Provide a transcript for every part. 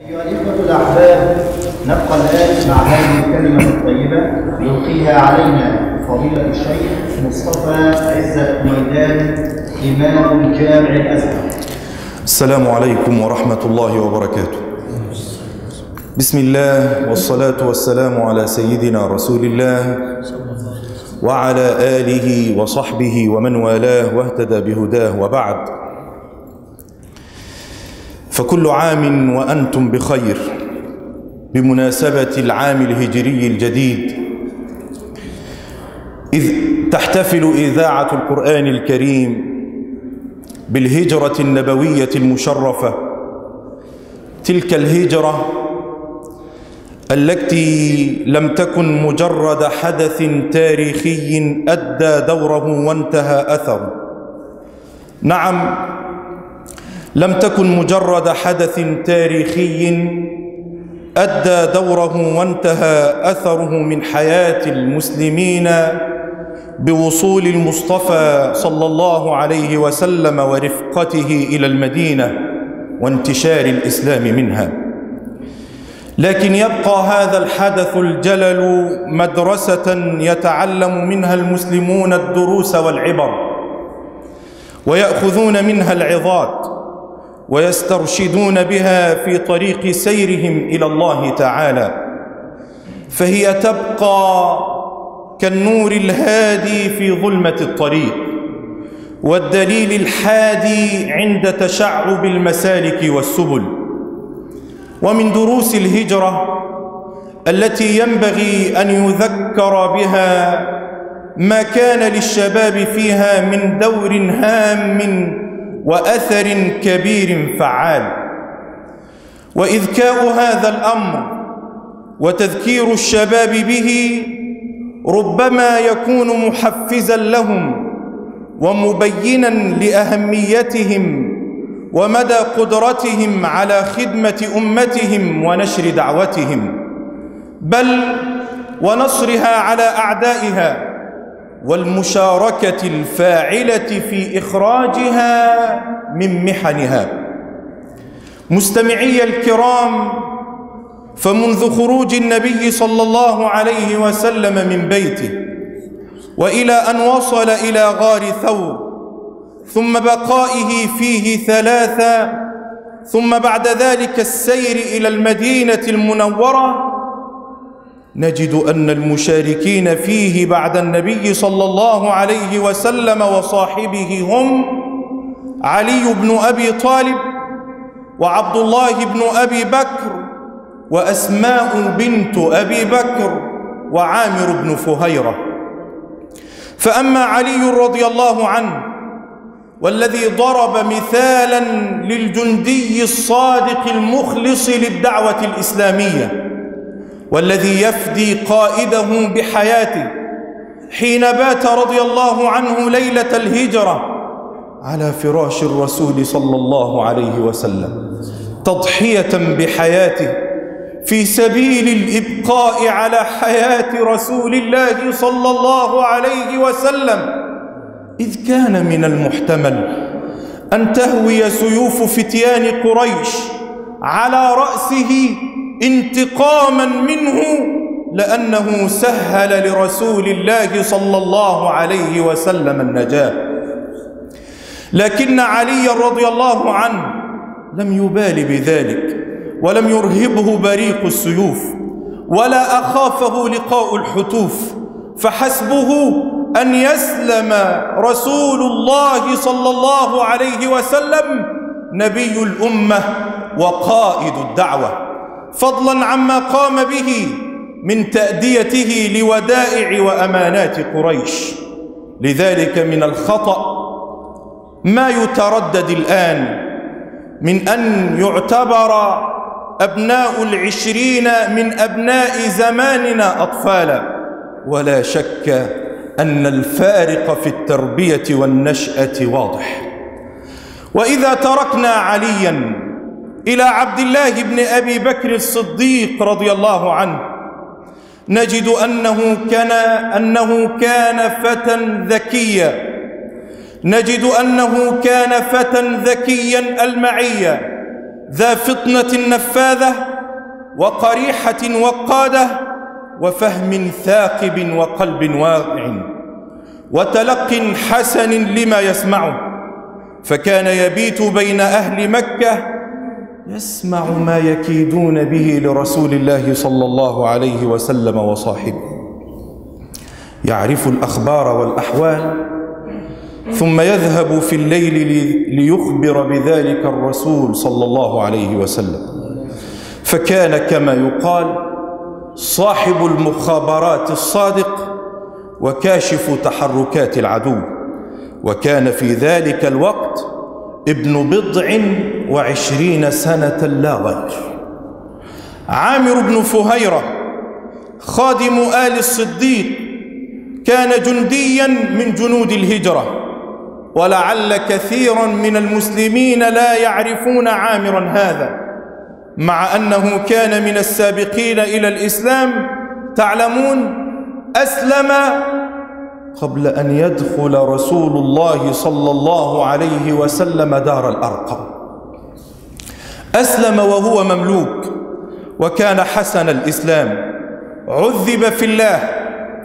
أيها الإخوة الأحباب نبقى الآن مع هذه الكلمة الطيبة يلقيها علينا فضيلة الشيخ مصطفى عزة ميدان إمام جامع الأزهر. السلام عليكم ورحمة الله وبركاته. بسم الله والصلاة والسلام على سيدنا رسول الله وعلى آله وصحبه ومن والاه واهتدى بهداه وبعد. فكل عام وأنتم بخير بمناسبة العام الهجري الجديد. إذ تحتفل إذاعة القرآن الكريم بالهجرة النبوية المشرفة. تلك الهجرة التي لم تكن مجرد حدث تاريخي أدى دوره وانتهى أثره. نعم لم تكن مجرد حدث تاريخي أدى دوره وانتهى أثره من حياة المسلمين بوصول المصطفى صلى الله عليه وسلم ورفقته إلى المدينة وانتشار الإسلام منها. لكن يبقى هذا الحدث الجلل مدرسة يتعلم منها المسلمون الدروس والعبر ويأخذون منها العظات ويسترشدون بها في طريق سيرهم إلى الله تعالى. فهي تبقى كالنور الهادي في ظلمة الطريق والدليل الحادي عند تشعب المسالك والسبل. ومن دروس الهجرة التي ينبغي أن يذكر بها ما كان للشباب فيها من دور هام وأثر كبير فعال. وإذكاء هذا الأمر وتذكير الشباب به ربما يكون محفزا لهم ومبينا لأهميتهم ومدى قدرتهم على خدمة أمتهم ونشر دعوتهم. بل ونصرها على أعدائها والمشاركة الفاعلة في إخراجها من محنها. مستمعي الكرام فمنذ خروج النبي صلى الله عليه وسلم من بيته وإلى أن وصل إلى غار ثور ثم بقائه فيه ثلاثة ثم بعد ذلك السير إلى المدينة المنورة نجد أن المشاركين فيه بعد النبي صلى الله عليه وسلم وصاحبه هم علي بن أبي طالب وعبد الله بن أبي بكر وأسماء بنت أبي بكر وعامر بن فهيرة. فأما علي رضي الله عنه والذي ضرب مثالا للجندي الصادق المخلص للدعوة الإسلامية والذي يفدي قائده بحياته حين بات رضي الله عنه ليلة الهجرة على فراش الرسول صلى الله عليه وسلم تضحية بحياته في سبيل الإبقاء على حياة رسول الله صلى الله عليه وسلم. إذ كان من المحتمل أن تهوي سيوف فتيان قريش على رأسه انتقاما منه لأنه سهل لرسول الله صلى الله عليه وسلم النجاة. لكن علي رضي الله عنه لم يبال بذلك ولم يرهبه بريق السيوف ولا أخافه لقاء الحتوف فحسبه أن يسلم رسول الله صلى الله عليه وسلم نبي الأمة وقائد الدعوة. فضلا عما قام به من تأديته لودائع وأمانات قريش. لذلك من الخطأ ما يتردد الآن من أن يعتبر أبناء العشرين من أبناء زماننا أطفالا. ولا شك أن الفارق في التربية والنشأة واضح. وإذا تركنا عليا إلى عبد الله بن أبي بكر الصديق رضي الله عنه. نجد أنه كان أنه كان فتى ذكيا. نجد أنه كان فتى ذكيا المعية ذا فطنة نفاذة وقريحة وقادة وفهم ثاقب وقلب واقع. وتلق حسن لما يسمعه. فكان يبيت بين أهل مكة يسمع ما يكيدون به لرسول الله صلى الله عليه وسلم وصاحبه. يعرف الأخبار والأحوال ثم يذهب في الليل ليخبر بذلك الرسول صلى الله عليه وسلم. فكان كما يقال صاحب المخابرات الصادق وكاشف تحركات العدو. وكان في ذلك الوقت ابن بضع وعشرين سنة لا غير. عامر بن فهيرة خادم آل الصديق كان جنديا من جنود الهجرة ولعل كثيرا من المسلمين لا يعرفون عامرا هذا مع أنه كان من السابقين إلى الإسلام تعلمون أسلم قبل أن يدخل رسول الله صلى الله عليه وسلم دار الأرقم. أسلم وهو مملوك وكان حسن الإسلام. عذب في الله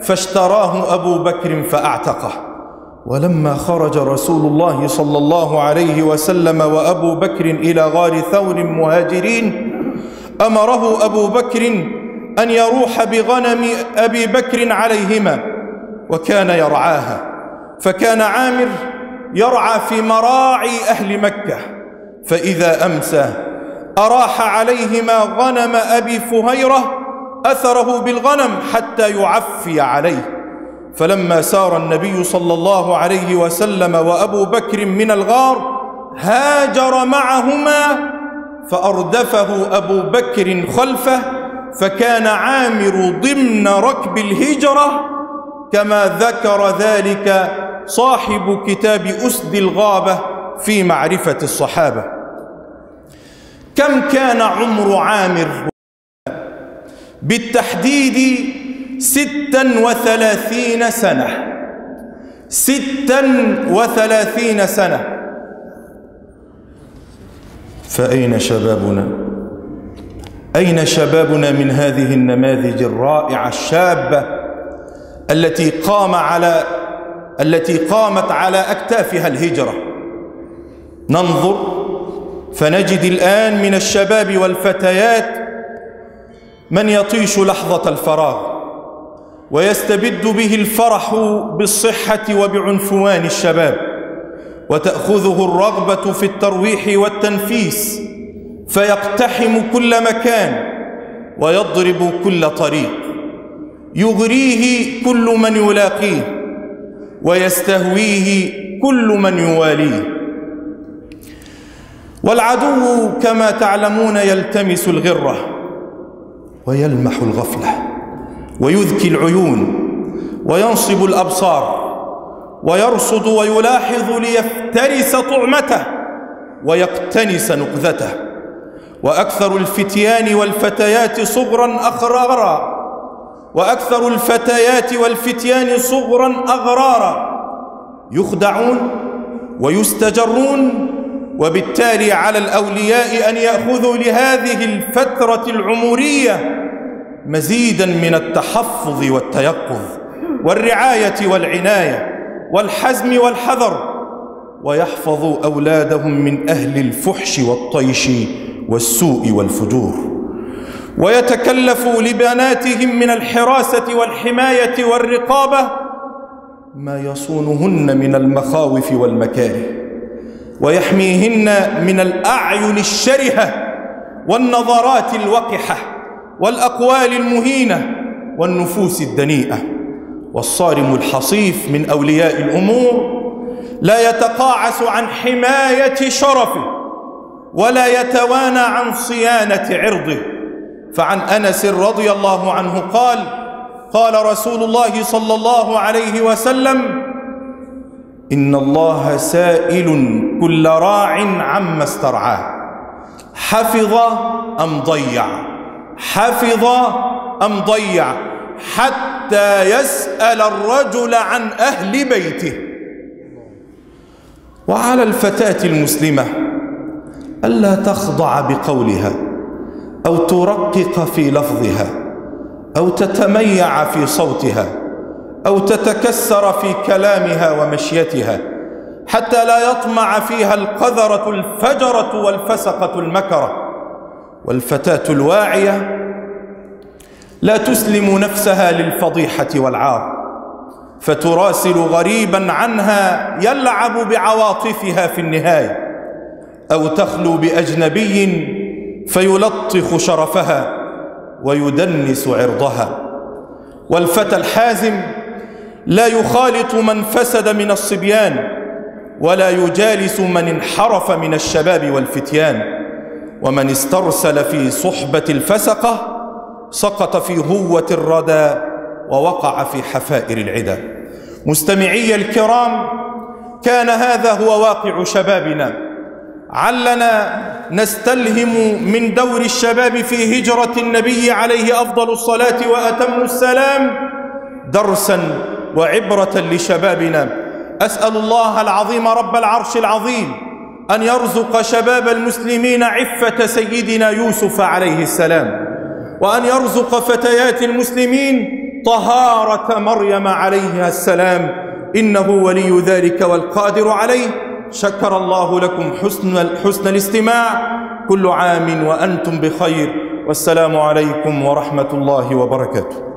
فاشتراه أبو بكر فأعتقه. ولما خرج رسول الله صلى الله عليه وسلم وأبو بكر إلى غار ثور مهاجرين أمره أبو بكر أن يروح بغنم أبي بكر عليهما. وكان يرعاها. فكان عامر يرعى في مراعي أهل مكة. فإذا أمسى أراح عليهما غنم أبي فهيرة أثره بالغنم حتى يعفي عليه. فلما سار النبي صلى الله عليه وسلم وأبو بكر من الغار هاجر معهما فأردفه أبو بكر خلفه. فكان عامر ضمن ركب الهجرة كما ذكر ذلك صاحب كتاب أسد الغابة في معرفة الصحابة. كم كان عمر عامر بالتحديد ستا وثلاثين سنة؟ ستا وثلاثين سنة. فأين شبابنا؟ أين شبابنا من هذه النماذج الرائعة الشابة التي قام على التي قامت على أكتافها الهجرة. ننظر فنجد الآن من الشباب والفتيات من يطيش لحظة الفراغ ويستبد به الفرح بالصحة وبعنفوان الشباب وتأخذه الرغبة في الترويح والتنفيس فيقتحم كل مكان ويضرب كل طريق. يغريه كل من يلاقيه ويستهويه كل من يواليه. والعدو كما تعلمون يلتمس الغرة ويلمح الغفلة ويذكي العيون وينصب الأبصار ويرصد ويلاحظ ليفترس طعمته ويقتنس نقذته. وأكثر الفتيان والفتيات صغرا أخرارا وأكثر الفتيات والفتيان صغرا أغرارا يخدعون ويستجرون وبالتالي على الأولياء أن يأخذوا لهذه الفترة العمرية مزيدا من التحفظ والتيقظ والرعاية والعناية والحزم والحذر ويحفظوا أولادهم من أهل الفحش والطيش والسوء والفجور. ويتكلفوا لبناتهم من الحراسة والحماية والرقابة ما يصونهن من المخاوف والمكاره ويحميهن من الأعين الشرهة والنظرات الوقحة والأقوال المهينة والنفوس الدنيئة. والصارم الحصيف من أولياء الأمور لا يتقاعس عن حماية شرفه ولا يتوانى عن صيانة عرضه. فعن أنس رضي الله عنه قال قال رسول الله صلى الله عليه وسلم إن الله سائل كل راع عما استرعاه حفظ أم ضيع حفظ أم ضيع حتى يسأل الرجل عن أهل بيته. وعلى الفتاة المسلمة ألا تخضع بقولها؟ أو ترقق في لفظها أو تتميع في صوتها أو تتكسر في كلامها ومشيتها حتى لا يطمع فيها القذرة الفجرة والفسقة المكرة. والفتاة الواعية لا تسلم نفسها للفضيحة والعار فتراسل غريبا عنها يلعب بعواطفها في النهاية أو تخلو بأجنبي فيلطخ شرفها ويدنس عرضها. والفتى الحازم لا يخالط من فسد من الصبيان ولا يجالس من انحرف من الشباب والفتيان. ومن استرسل في صحبة الفسقة سقط في هوة الردى ووقع في حفائر العدا. مستمعي الكرام كان هذا هو واقع شبابنا. علنا نستلهم من دور الشباب في هجرة النبي عليه أفضل الصلاة وأتم السلام درسا وعبرة لشبابنا. أسأل الله العظيم رب العرش العظيم أن يرزق شباب المسلمين عفة سيدنا يوسف عليه السلام وأن يرزق فتيات المسلمين طهارة مريم عليها السلام. إنه ولي ذلك والقادر عليه. شكر الله لكم حسن, حسن الاستماع. كل عام وأنتم بخير. والسلام عليكم ورحمة الله وبركاته.